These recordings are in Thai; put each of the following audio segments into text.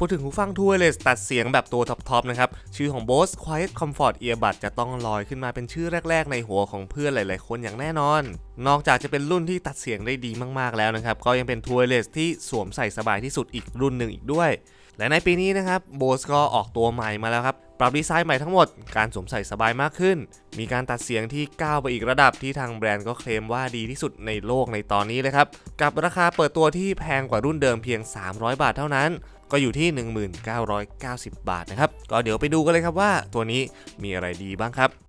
พูดถึงหูฟัง True Wireless ตัดเสียงแบบตัวท็อปๆนะครับ ชื่อของ Bose QuietComfort Earbuds จะต้องลอยขึ้นมาเป็นชื่อแรก ๆ ในหัวของเพื่อนหลายๆ คนอย่างแน่นอน นอกจากจะเป็นรุ่นที่ตัดเสียงได้ดีมากๆแล้วนะครับ ก็ยังเป็น True Wireless ที่สวมใส่สบายที่สุดอีกรุ่นหนึ่งอีกด้วย และในปีนี้นะครับ Bose ก็ออกตัวใหม่มาแล้วครับปรับดีไซน์ใหม่ทั้งหมด การสวมใส่สบายมากขึ้น มีการตัดเสียงที่ก้าวไปอีกระดับที่ทางแบรนด์ก็เคลมว่าดีที่สุดในโลกในตอนนี้เลยครับ กับราคาเปิดตัวที่แพงกว่ารุ่นเดิมเพียง 300 บาทเท่านั้น ก็อยู่ที่ 1990 บาทนะครับ ก็เดี๋ยวไปดูกันเลยครับว่าตัวนี้มีอะไรดีบ้างครับ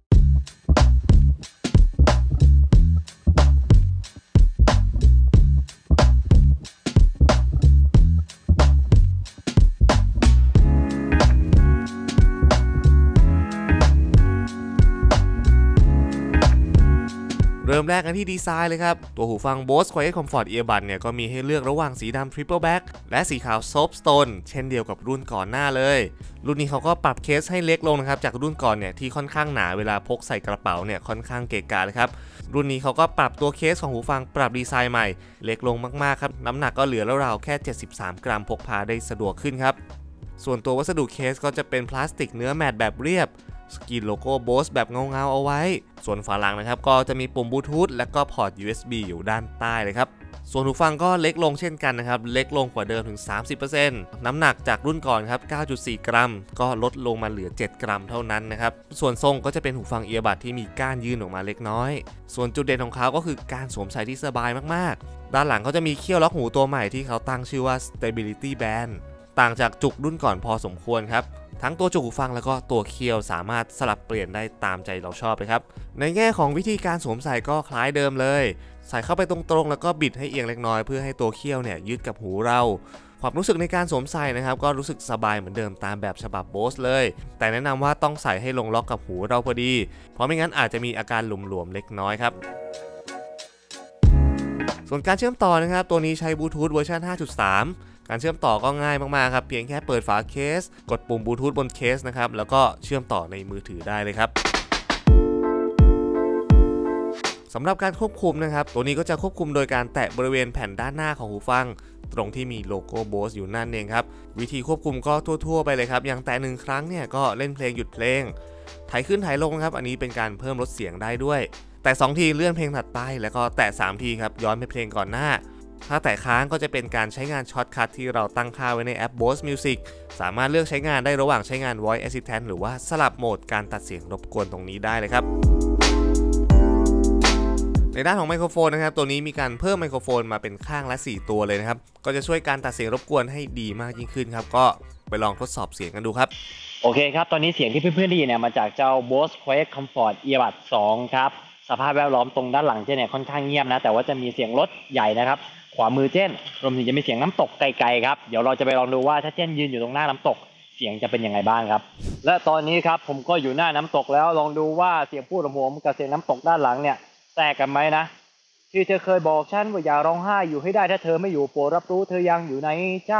เริ่มแรกกันที่ดีไซน์เลยครับ ตัวหูฟัง Bose Quiet Comfort Earbud เนี่ยก็มีให้เลือกระหว่างสีดำ Triple Back และสีขาว Soapstone เช่นเดียวกับรุ่นก่อนหน้าเลย รุ่นนี้เขาก็ปรับเคสให้เล็กลงนะครับ จากรุ่นก่อนเนี่ยที่ค่อนข้างหนาเวลาพกใส่กระเป๋าเนี่ยค่อนข้างเกะกะเลยครับ รุ่นนี้เขาก็ปรับตัวเคสของหูฟังปรับดีไซน์ใหม่ เล็กลงมากๆครับน้ำหนักก็เหลือราวๆแค่ 73 กรัมพกพาได้สะดวกขึ้นครับส่วนตัววัสดุเคสก็จะเป็นพลาสติกเนื้อแมตต์แบบเรียบ สกรีนโลโก้ Bose แบบเงาๆเอาไว้ ส่วนฝาหลังนะครับก็จะมีปุ่มบลูทูธและก็พอร์ต USB อยู่ด้านใต้เลยครับส่วนหูฟังก็เล็กลงเช่นกันนะครับ เล็กลงกว่าเดิมถึง 30%น้ำหนักจากรุ่นก่อนครับ 9.4 กรัม ก็ลดลงมาเหลือ 7 กรัมเท่านั้นนะครับ ส่วนทรงก็จะเป็นหูฟัง earbud ที่มีก้านยื่นออกมาเล็กน้อย ส่วนจุดเด่นของเขาก็คือการสวมใส่ที่สบายมากๆ ด้านหลังเขาจะมีเขี้ยวล็อกหูตัวใหม่ที่เขาตั้งชื่อว่า Stability Band ต่างจากจุกรุ่นก่อนพอสมควรครับ ทั้งตัวจุกหูฟังแล้วก็ตัวเคียวสามารถสลับเปลี่ยนได้ตามใจเราชอบเลยครับ ในแง่ของวิธีการสวมใส่ก็คล้ายเดิมเลย ใส่เข้าไปตรงๆ แล้วก็บิดให้เอียงเล็กน้อยเพื่อให้ตัวเคียวเนี่ยยึดกับหูเรา ความรู้สึกในการสวมใส่นะครับ ก็รู้สึกสบายเหมือนเดิมตามแบบฉบับโบสเลย แต่แนะนำว่าต้องใส่ให้ลงล็อกกับหูเราพอดี เพราะไม่งั้นอาจจะมีอาการหลวมๆเล็กน้อยครับส่วนการเชื่อมต่อนะครับ ตัวนี้ใช้บลูทูธเวอร์ชัน5.3 การเชื่อมต่อก็ง่ายมากๆครับเพียงแค่เปิดฝาเคส กดปุ่มบลูทูธบนเคสนะครับแล้วก็เชื่อมต่อในมือถือได้เลยครับสำหรับการควบคุมนะครับ ตัวนี้ก็จะควบคุมโดยการแตะบริเวณแผ่นด้านหน้าของหูฟัง ตรงที่มีโลโก้ Bose อยู่นั่นเองครับ วิธีควบคุมก็ทั่ว ๆ ไปเลยครับ อย่างแตะหนึ่งครั้งเนี่ยก็เล่นเพลงหยุดเพลง ถ่ายขึ้นถ่ายลงครับ อันนี้เป็นการเพิ่มลดเสียงได้ด้วย แตะ 2 ทีเลื่อนเพลงถัดไป แล้วก็แตะ 3 ทีครับ ย้อนไปเพลงก่อนหน้า ถ้าแตะค้างก็จะเป็นการใช้งาน shortcut ที่เราตั้งค่าไว้ในแอป Bose Music สามารถเลือกใช้งานได้ระหว่างใช้งาน Voice Assistant หรือว่าสลับโหมดการตัดเสียงรบกวนตรงนี้ได้เลยครับในด้านของไมโครโฟนนะครับ ตัวนี้มีการเพิ่มไมโครโฟนมาเป็นข้างละ 4 ตัวเลยนะครับ ก็จะช่วยการตัดเสียงรบกวนให้ดีมากยิ่งขึ้นครับ ก็ไปลองทดสอบเสียงกันดูครับ โอเคครับ ตอนนี้เสียงที่เพื่อนๆได้ยินเนี่ยมาจากเจ้า Bose QuietComfort Earbuds 2ครับ สภาพแวดล้อมตรงด้านหลังเจนเนี่ยค่อนข้างเงียบนะ แต่ว่าจะมีเสียงรถใหญ่นะครับ ขวามือเจนรวมถึงจะมีเสียงน้ำตกไกลๆครับ เดี๋ยวเราจะไปลองดูว่าถ้าเจนยืนอยู่ตรงหน้าน้ำตกเสียงจะเป็นยังไงบ้างครับ และตอนนี้ครับผมก็อยู่หน้าน้ำตกแล้วลองดูว่าเสียงพูดของผมกับเสียงน้ำตกด้านหลังเนี่ยแตกกันไหมนะที่เธอเคยบอกฉันว่าอย่าร้องไห้อยู่ให้ได้ถ้าเธอไม่อยู่โปรดรับรู้เธอยังอยู่ในใจ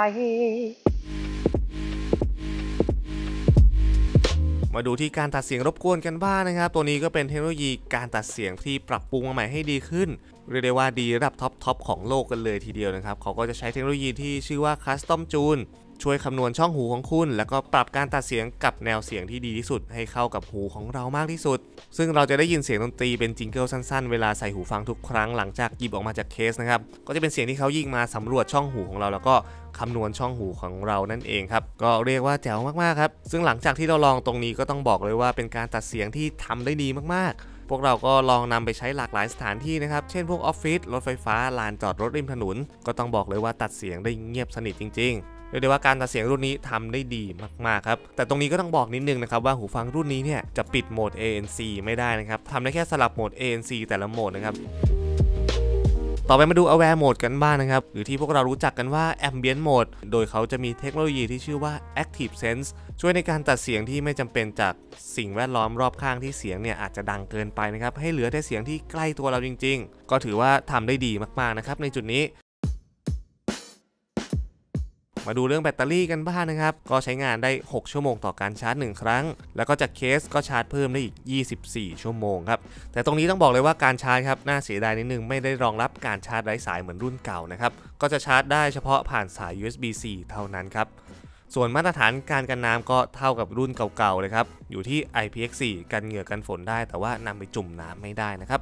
มาดูที่การตัดเสียงรบกวนกันบ้างนะครับ ตัวนี้ก็เป็นเทคโนโลยีการตัดเสียงที่ปรับปรุงมาใหม่ให้ดีขึ้น เรียกได้ว่าดีระดับท็อปท็อปของโลกกันเลยทีเดียวนะครับ เขาก็จะใช้เทคโนโลยีที่ชื่อว่า CustomTune ช่วยคำนวณช่องหูของคุณ แล้วก็ปรับการตัดเสียงกับแนวเสียงที่ดีที่สุด ให้เข้ากับหูของเรามากที่สุด ซึ่งเราจะได้ยินเสียงดนตรีเป็น jingle สั้นๆ เวลาใส่หูฟังทุกครั้งหลังจากหยิบออกมาจากเคสนะครับ ก็จะเป็นเสียงที่เขายิงมาสำรวจช่องหูของเราแล้วก็คำนวณช่องหูของเรานั่นเองครับ ก็เรียกว่าแจ๋วมากๆครับ ซึ่งหลังจากที่เราลองตรงนี้ก็ต้องบอกเลยว่าเป็นการตัดเสียงที่ทำได้ดีมากๆพวกเราก็ลองนำไปใช้หลากหลายสถานที่นะครับ เช่นพวกออฟฟิศ รถไฟฟ้า ลานจอดรถริมถนน ก็ต้องบอกเลยว่าตัดเสียงได้เงียบสนิทจริงๆ เรียกได้ว่าการตัดเสียงรุ่นนี้ทำได้ดีมากๆครับแต่ตรงนี้ก็ต้องบอกนิดนึงนะครับว่าหูฟังรุ่นนี้เนี่ยจะปิดโหมด ANC ไม่ได้นะครับทำได้แค่สลับโหมด ANC แต่ละโหมดนะครับต่อไปมาดู Aware Mode กันบ้างนะครับ หรือที่พวกเรารู้จักกันว่า Ambient Mode โดยเขาจะมีเทคโนโลยีที่ชื่อว่า Active Sense ช่วยในการตัดเสียงที่ไม่จำเป็นจากสิ่งแวดล้อมรอบข้างที่เสียงเนี่ยอาจจะดังเกินไปนะครับ ให้เหลือแต่เสียงที่ใกล้ตัวเราจริง ๆ ก็ถือว่าทำได้ดีมากๆนะครับในจุดนี้ มาดูเรื่องแบตเตอรี่กันบ้างนะครับ ก็ใช้งานได้ 6 ชั่วโมงต่อการชาร์จ 1 ครั้ง แล้วก็จากเคสก็ชาร์จเพิ่มได้อีก 24 ชั่วโมงครับ แต่ตรงนี้ต้องบอกเลยว่าการชาร์จครับน่าเสียดายนิดนึงไม่ได้รองรับการชาร์จไร้สายเหมือนรุ่นเก่านะครับ ก็จะชาร์จได้เฉพาะผ่านสาย USB-C เท่านั้นครับส่วนมาตรฐานการกันน้ำก็เท่ากับรุ่นเก่าๆเลยครับ อยู่ที่ IPX4 กันเหงื่อกันฝนได้ แต่ว่านำไปจุ่มน้ำไม่ได้นะครับ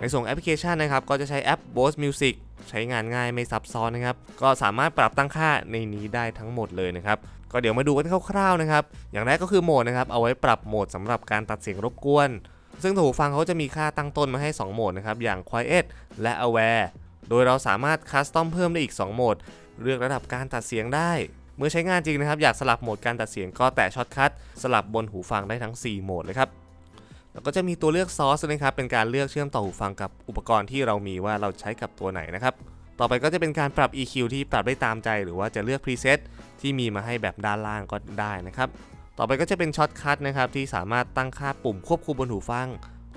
ในส่วนแอปพลิเคชันนะครับ ก็จะใช้แอป Bose Music ใช้งานง่ายไม่ซับซ้อนนะครับ ก็สามารถปรับตั้งค่าในนี้ได้ทั้งหมดเลยนะครับก็เดี๋ยวมาดูกันคร่าวๆนะครับ อย่างแรกก็คือโหมดนะครับเอาไว้ปรับโหมดสำหรับการตัดเสียงรบกวน ซึ่งหูฟังเขาจะมีค่าตั้งต้นมาให้ 2 โหมดนะครับอย่าง Quiet และ Aware โดยเราสามารถ custom เพิ่มได้อีก 2 โหมด เลือกระดับการตัดเสียงได้เมื่อใช้งานจริงนะครับ อยากสลับโหมดการตัดเสียงก็แตะ shortcut สลับบนหูฟังได้ทั้ง 4 โหมดเลยครับ แล้วก็จะมีตัวเลือกซอสนะครับ เป็นการเลือกเชื่อมต่อหูฟังกับอุปกรณ์ที่เรามีว่าเราใช้กับตัวไหนนะครับ ต่อไปก็จะเป็นการปรับ EQ ที่ปรับได้ตามใจ หรือว่าจะเลือก preset ที่มีมาให้แบบด้านล่างก็ได้นะครับ ต่อไปก็จะเป็น shortcut นะครับที่สามารถตั้งค่าปุ่มควบคุมบนหูฟัง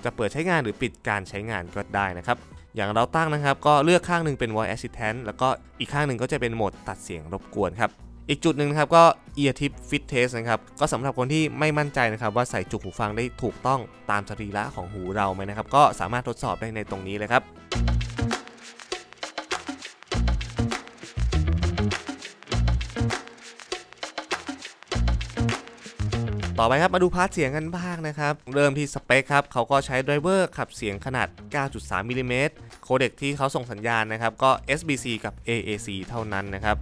จะเปิดใช้งานหรือปิดการใช้งานก็ได้นะครับ อย่างเราตั้งนะครับ ก็เลือกข้างหนึ่งเป็น voice assistant แล้วก็อีกข้างหนึ่งก็จะเป็นโหมดตัดเสียงรบกวนครับ อีกจุดหนึ่งนะครับก็ ear tip fit test นะครับก็สำหรับคนที่ไม่มั่นใจนะครับว่าใส่จุกหูฟังได้ถูกต้องตามสรีระของหูเราไหมนะครับก็สามารถทดสอบได้ในตรงนี้เลยครับต่อไปครับมาดู part เสียงกันบ้างนะครับ เริ่มที่สเปคครับเขาก็ใช้ driver ขับเสียงขนาด 9.3มิลลิเมตร codec ที่เขาส่งสัญญาณนะครับ ก็ SBC กับ AAC เท่านั้นนะครับ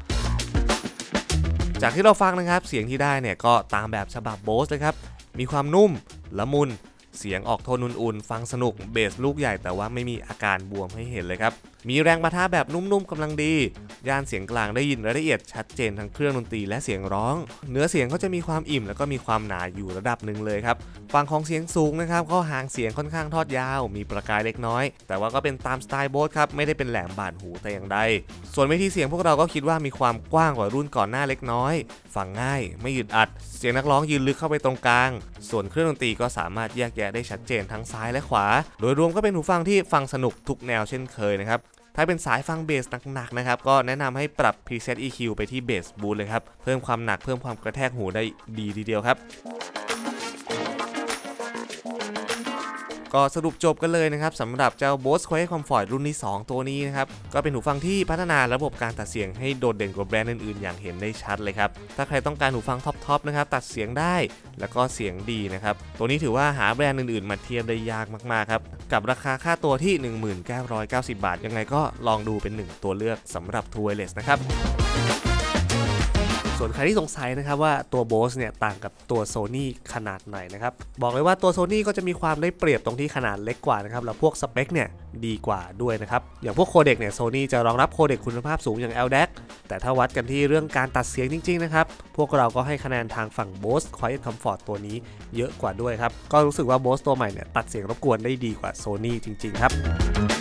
จากที่เราฟังนะครับเสียงที่ได้เนี่ยก็ตามแบบฉบับ Bose เลยครับมีความนุ่มละมุน เสียงออกโทนอุ่นๆ ฟังสนุกเบสลูกใหญ่แต่ว่าไม่มีอาการบวมให้เห็นเลยครับ มีแรงปะทะแบบนุ่มๆกำลังดี ย่านเสียงกลางได้ยินรายละเอียดชัดเจนทั้งเครื่องดนตรีและเสียงร้อง เนื้อเสียงก็จะมีความอิ่มแล้วก็มีความหนาอยู่ระดับหนึ่งเลยครับฝั่งของเสียงสูงนะครับก็หางเสียงค่อนข้างทอดยาว มีประกายเล็กน้อย แต่ว่าก็เป็นตามสไตล์โบสครับไม่ได้เป็นแหลมบาดหูแต่อย่างใด ส่วนเวทีเสียงพวกเราก็คิดว่ามีความกว้างกว่ารุ่นก่อนหน้าเล็กน้อยฟังง่าย ไม่หยุดอัด เสียงนักร้องยืนลึกเข้าไปตรงกลาง ส่วนเครื่องดนตรีก็สามารถแยกแยะได้ชัดเจนทั้งซ้ายและขวา โดยรวมก็เป็นหูฟังที่ฟังสนุกทุกแนวเช่นเคยนะครับถ้าเป็นสายฟังเบสหนักๆนะครับ ก็แนะนำให้ปรับ preset EQ ไปที่เบสบูทเลยครับ เพิ่มความหนักเพิ่มความกระแทกหูได้ดีทีเดียวครับ ก็สรุปจบกันเลยนะครับสำหรับเจ้า Bose Quiet Comfort รุ่นที่ 2 ตัวนี้นะครับ ก็เป็นหูฟังที่พัฒนาระบบการตัดเสียงให้โดดเด่นกว่าแบรนด์อื่นๆ อย่างเห็นได้ชัดเลยครับ ถ้าใครต้องการหูฟังท็อปๆนะครับตัดเสียงได้แล้วก็เสียงดีนะครับ ตัวนี้ถือว่าหาแบรนด์อื่นๆ มาเทียบได้ยากมากๆครับ กับราคาค่าตัวที่ 1990 บาท ยังไงก็ลองดูเป็นหนึ่งตัวเลือกสำหรับ t w i r e l e s s นะครับ ส่วนใครที่สงสัยนะครับว่าตัว Bose เนี่ยต่างกับตัว Sony ขนาดไหนนะครับ บอกเลยว่าตัว Sony ก็จะมีความได้เปรียบตรงที่ขนาดเล็กกว่านะครับ แล้วพวกสเปคเนี่ยดีกว่าด้วยนะครับ อย่างพวกโคเด็กเนี่ย Sony จะรองรับโคเด็กคุณภาพสูงอย่าง LDAC แต่ถ้าวัดกันที่เรื่องการตัดเสียงจริง ๆ นะครับ พวกเราก็ให้คะแนนทางฝั่ง Bose Quiet Comfort ตัวนี้เยอะกว่าด้วยครับ ก็รู้สึกว่า Bose ตัวใหม่เนี่ยตัดเสียงรบกวนได้ดีกว่า Sony จริง ๆ ครับ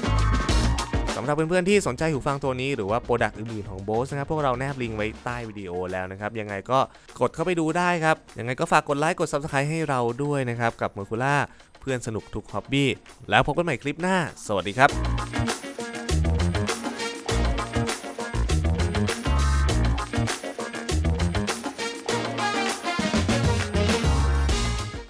หรับเพื่อนๆที่สนใจหูฟังตัวนี้หรือว่า product อื่นๆของ Bose นะครับพวกเราแนบลิงก์ไว้ใต้วิดีโอแล้วนะครับ ยังไงก็กดเข้าไปดูได้ครับ ยังไงก็ฝากกดไลค์กด Subscribe ให้เราด้วยนะครับ กับ m ม r คูล่าเพื่อนสนุกทุก hobby แล้วพบกันใหม่คลิปหน้า สวัสดีครับ